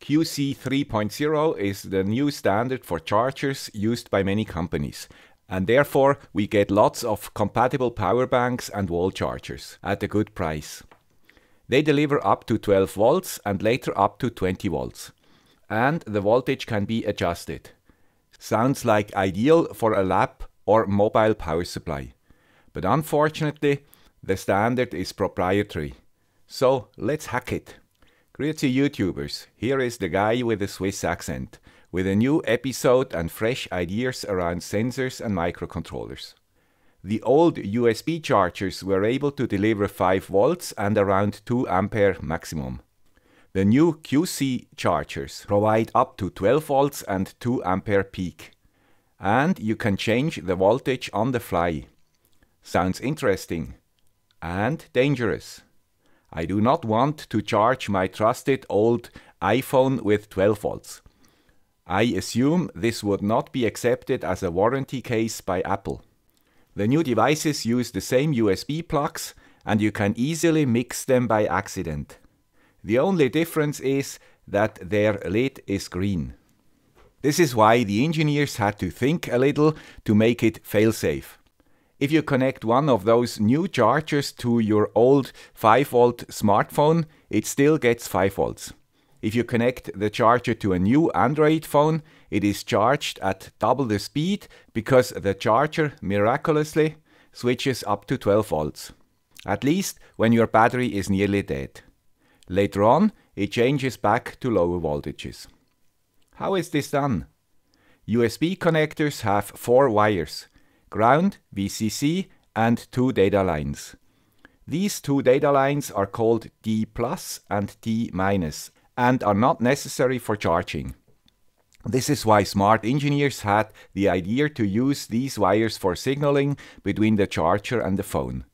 QC 3.0 is the new standard for chargers used by many companies. And therefore, we get lots of compatible power banks and wall chargers at a good price. They deliver up to 12 volts and later up to 20 volts. And the voltage can be adjusted. Sounds like ideal for a lab or mobile power supply. But unfortunately, the standard is proprietary. So let's hack it. Grüezi YouTubers, here is the guy with the Swiss accent, with a new episode and fresh ideas around sensors and microcontrollers. The old USB chargers were able to deliver 5 volts and around 2 ampere maximum. The new QC chargers provide up to 12 volts and 2 ampere peak. And you can change the voltage on the fly. Sounds interesting and dangerous. I do not want to charge my trusted old iPhone with 12 volts. I assume this would not be accepted as a warranty case by Apple. The new devices use the same USB plugs and you can easily mix them by accident. The only difference is that their lid is green. This is why the engineers had to think a little to make it fail-safe. If you connect one of those new chargers to your old 5 volt smartphone, it still gets 5 volts. If you connect the charger to a new Android phone, it is charged at double the speed because the charger miraculously switches up to 12 volts. At least when your battery is nearly dead. Later on, it changes back to lower voltages. How is this done? USB connectors have four wires ground, VCC, and two data lines. These two data lines are called D plus and D minus and are not necessary for charging. This is why smart engineers had the idea to use these wires for signaling between the charger and the phone.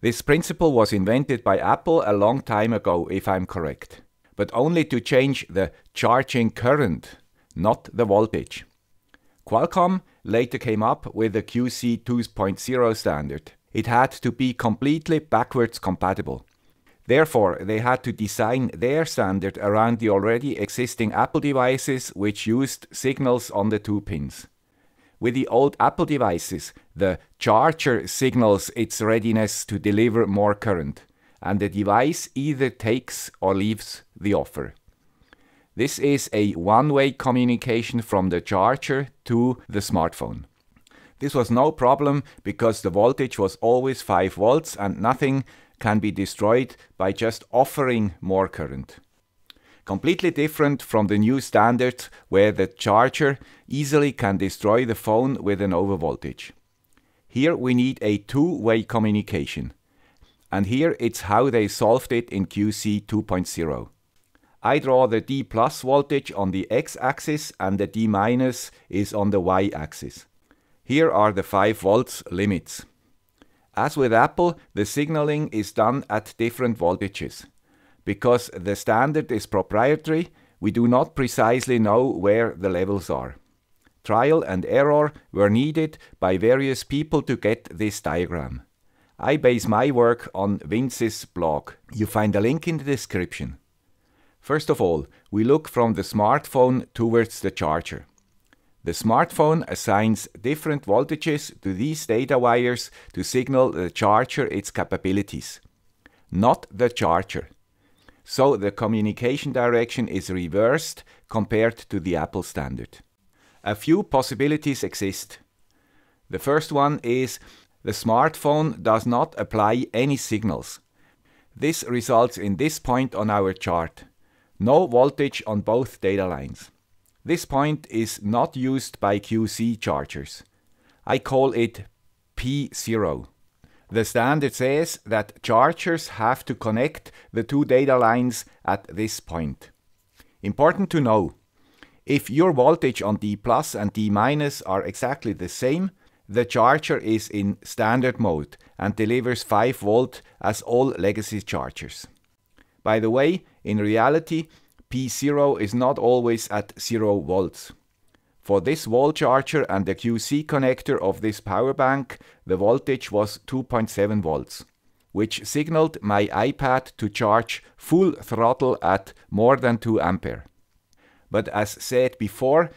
This principle was invented by Apple a long time ago, if I'm correct, but only to change the charging current, not the voltage. Qualcomm later came up with the QC 2.0 standard. It had to be completely backwards compatible. Therefore, they had to design their standard around the already existing Apple devices which used signals on the two pins. With the old Apple devices, the charger signals its readiness to deliver more current, and the device either takes or leaves the offer. This is a one-way communication from the charger to the smartphone. This was no problem because the voltage was always 5 volts and nothing can be destroyed by just offering more current. Completely different from the new standard where the charger easily can destroy the phone with an overvoltage. Here we need a two-way communication. And here it's how they solved it in QC 2.0. I draw the D plus voltage on the x-axis and the D minus is on the y-axis. Here are the 5 volts limits. As with Apple, the signaling is done at different voltages. Because the standard is proprietary, we do not precisely know where the levels are. Trial and error were needed by various people to get this diagram. I base my work on Vince's blog. You find a link in the description. First of all, we look from the smartphone towards the charger. The smartphone assigns different voltages to these data wires to signal the charger its capabilities, not the charger. So the communication direction is reversed compared to the Apple standard. A few possibilities exist. The first one is the smartphone does not apply any signals. This results in this point on our chart. No voltage on both data lines. This point is not used by QC chargers. I call it P0. The standard says that chargers have to connect the two data lines at this point. Important to know, if your voltage on D plus and D minus are exactly the same, the charger is in standard mode and delivers 5 volt as all legacy chargers. By the way, in reality, P0 is not always at 0 volts. For this wall charger and the QC connector of this power bank, the voltage was 2.7 volts, which signaled my iPad to charge full throttle at more than 2 ampere. But as said before,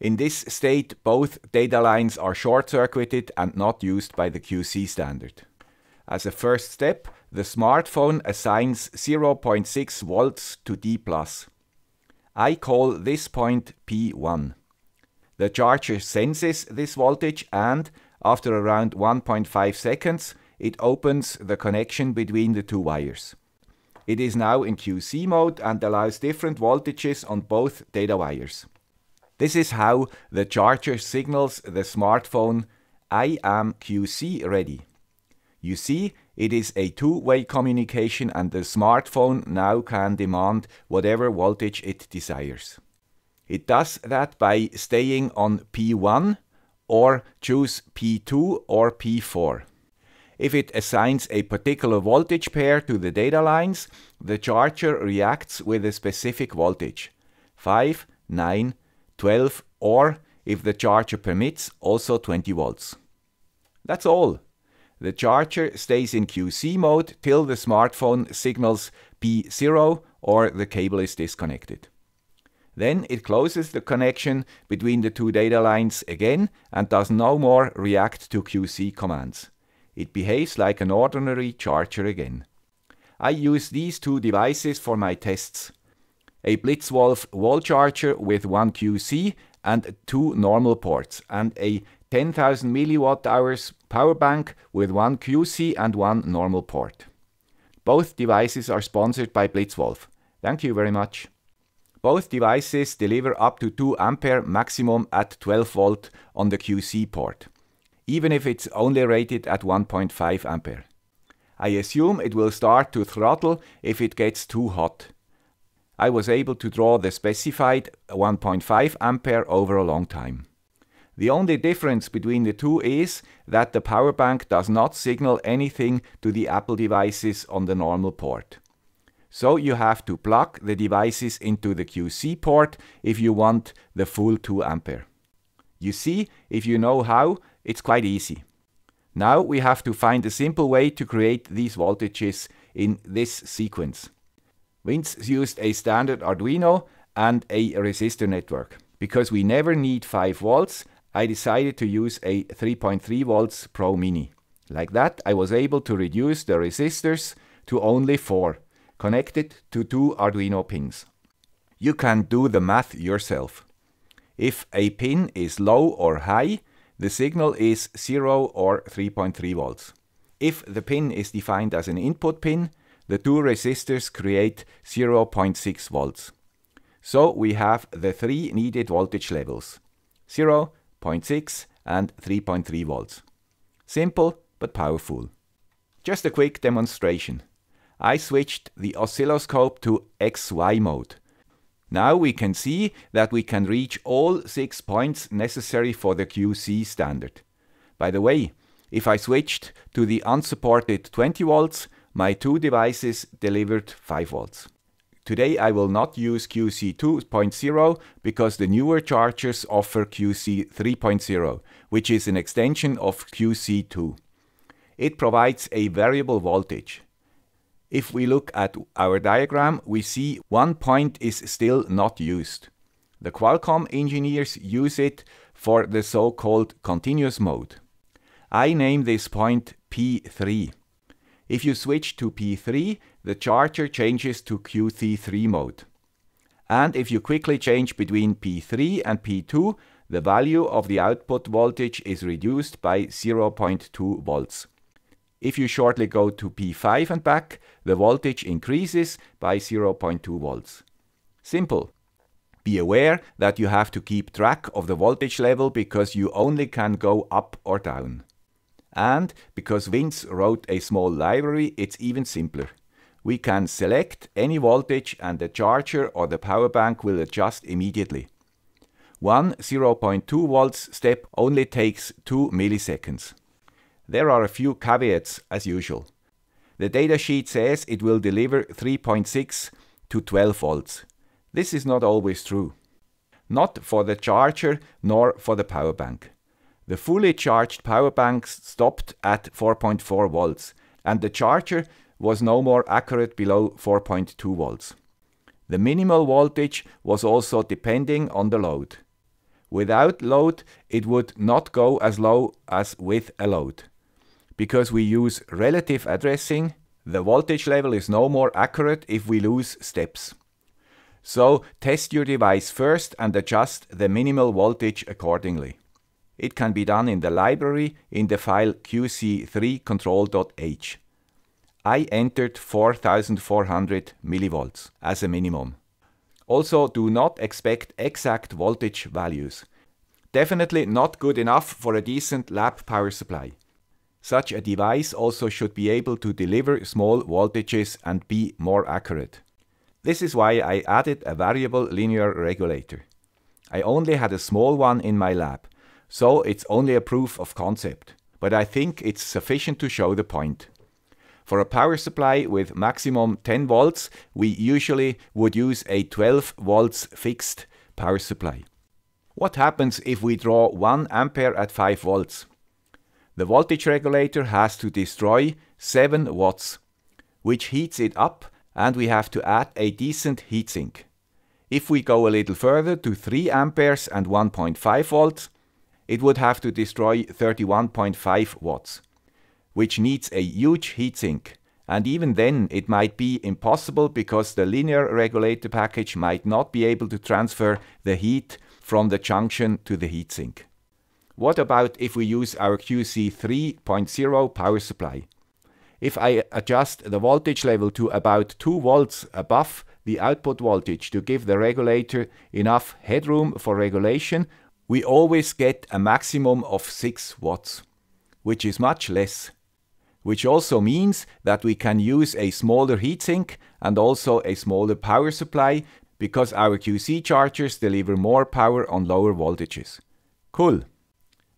in this state both data lines are short-circuited and not used by the QC standard. As a first step, the smartphone assigns 0.6 volts to D+. I call this point P1. The charger senses this voltage and, after around 1.5 seconds, it opens the connection between the two wires. It is now in QC mode and allows different voltages on both data wires. This is how the charger signals the smartphone I am QC ready. You see, it is a two-way communication and the smartphone now can demand whatever voltage it desires. It does that by staying on P1 or choose P2 or P4. If it assigns a particular voltage pair to the data lines, the charger reacts with a specific voltage 5, 9, 12 or, if the charger permits, also 20 volts. That's all. The charger stays in QC mode till the smartphone signals P0 or the cable is disconnected. Then it closes the connection between the two data lines again and does no more react to QC commands. It behaves like an ordinary charger again. I use these two devices for my tests. A Blitzwolf wall charger with one QC and two normal ports and a 10,000 milliwatt hours power bank with one QC and one normal port. Both devices are sponsored by Blitzwolf. Thank you very much. Both devices deliver up to 2 ampere maximum at 12 volt on the QC port even if it's only rated at 1.5 ampere. I assume it will start to throttle if it gets too hot. I was able to draw the specified 1.5 ampere over a long time. The only difference between the two is that the power bank does not signal anything to the Apple devices on the normal port. So you have to plug the devices into the QC port if you want the full 2 ampere. You see, if you know how, it's quite easy. Now we have to find a simple way to create these voltages in this sequence. Vince used a standard Arduino and a resistor network. Because we never need 5 volts, I decided to use a 3.3 volts Pro Mini. Like that, I was able to reduce the resistors to only 4, connected to two Arduino pins. You can do the math yourself. If a pin is low or high, the signal is 0 or 3.3 volts. If the pin is defined as an input pin, the two resistors create 0.6 volts. So we have the three needed voltage levels 0, 0.6 and 3.3 volts. Simple but powerful. Just a quick demonstration. I switched the oscilloscope to XY mode. Now we can see that we can reach all six points necessary for the QC standard. By the way, if I switched to the unsupported 20 volts, my two devices delivered 5 volts. Today I will not use QC 2.0 because the newer chargers offer QC 3.0, which is an extension of QC 2. It provides a variable voltage. If we look at our diagram, we see one point is still not used. The Qualcomm engineers use it for the so-called continuous mode. I name this point P3. If you switch to P3, the charger changes to QC3 mode. And if you quickly change between P3 and P2, the value of the output voltage is reduced by 0.2 volts. If you shortly go to P5 and back, the voltage increases by 0.2 volts. Simple. Be aware that you have to keep track of the voltage level because you only can go up or down. And because Vince wrote a small library, it's even simpler. We can select any voltage and the charger or the power bank will adjust immediately. One 0.2 volts step only takes 2 milliseconds. There are a few caveats as usual. The datasheet says it will deliver 3.6 to 12 volts. This is not always true. Not for the charger nor for the power bank. The fully charged power bank stopped at 4.4 volts and the charger was no more accurate below 4.2 volts. The minimal voltage was also depending on the load. Without load, it would not go as low as with a load. Because we use relative addressing, the voltage level is no more accurate if we lose steps. So test your device first and adjust the minimal voltage accordingly. It can be done in the library in the file qc3control.h. I entered 4400 millivolts as a minimum. Also do not expect exact voltage values. Definitely not good enough for a decent lab power supply. Such a device also should be able to deliver small voltages and be more accurate. This is why I added a variable linear regulator. I only had a small one in my lab, so it's only a proof of concept, but I think it's sufficient to show the point. For a power supply with maximum 10 volts, we usually would use a 12 volts fixed power supply. What happens if we draw 1 ampere at 5 volts? The voltage regulator has to destroy 7 watts, which heats it up and we have to add a decent heatsink. If we go a little further to 3 amperes and 1.5 volts, it would have to destroy 31.5 watts, which needs a huge heatsink. And even then it might be impossible because the linear regulator package might not be able to transfer the heat from the junction to the heatsink. What about if we use our QC 3.0 power supply? If I adjust the voltage level to about 2 volts above the output voltage to give the regulator enough headroom for regulation, we always get a maximum of 6 watts, which is much less. Which also means that we can use a smaller heatsink and also a smaller power supply because our QC chargers deliver more power on lower voltages. Cool.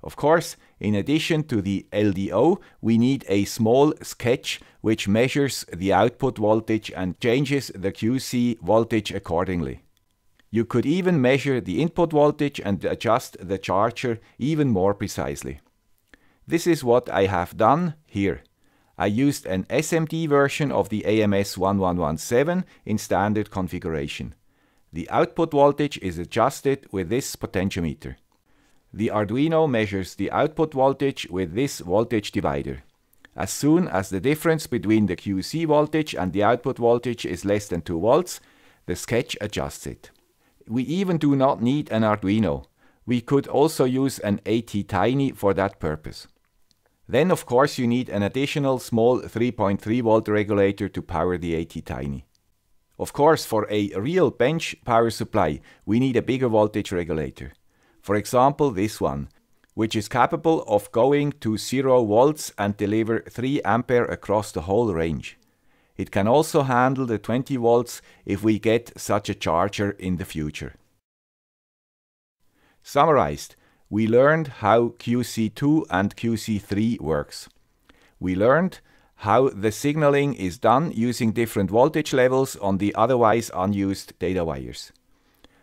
Of course, in addition to the LDO, we need a small sketch which measures the output voltage and changes the QC voltage accordingly. You could even measure the input voltage and adjust the charger even more precisely. This is what I have done here. I used an SMD version of the AMS 1117 in standard configuration. The output voltage is adjusted with this potentiometer. The Arduino measures the output voltage with this voltage divider. As soon as the difference between the QC voltage and the output voltage is less than 2 volts, the sketch adjusts it. We even do not need an Arduino. We could also use an ATtiny for that purpose. Then of course you need an additional small 3.3 volt regulator to power the ATtiny. Of course, for a real bench power supply, we need a bigger voltage regulator. For example, this one, which is capable of going to 0 volts and deliver 3 ampere across the whole range. It can also handle the 20 volts if we get such a charger in the future. Summarized, we learned how QC2 and QC3 works. We learned how the signaling is done using different voltage levels on the otherwise unused data wires.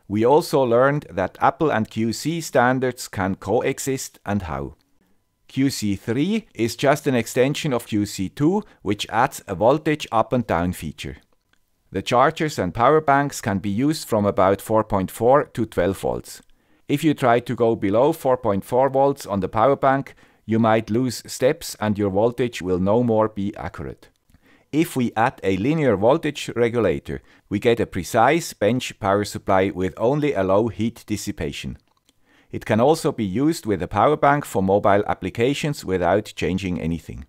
We also learned that Apple and QC standards can coexist and how. QC3 is just an extension of QC2 which adds a voltage up and down feature. The chargers and power banks can be used from about 4.4 to 12 volts. If you try to go below 4.4 volts on the power bank, you might lose steps and your voltage will no more be accurate. If we add a linear voltage regulator, we get a precise bench power supply with only a low heat dissipation. It can also be used with a power bank for mobile applications without changing anything.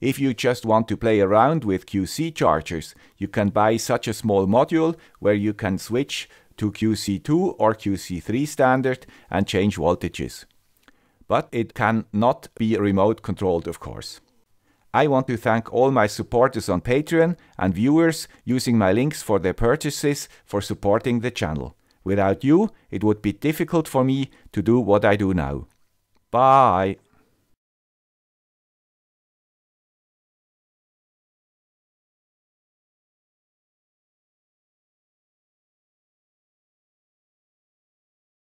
If you just want to play around with QC chargers, you can buy such a small module where you can switch to QC2 or QC3 standard and change voltages but it can not be remote controlled, of course. I want to thank all my supporters on Patreon and viewers using my links for their purchases for supporting the channel. Without you, it would be difficult for me to do what I do now. Bye!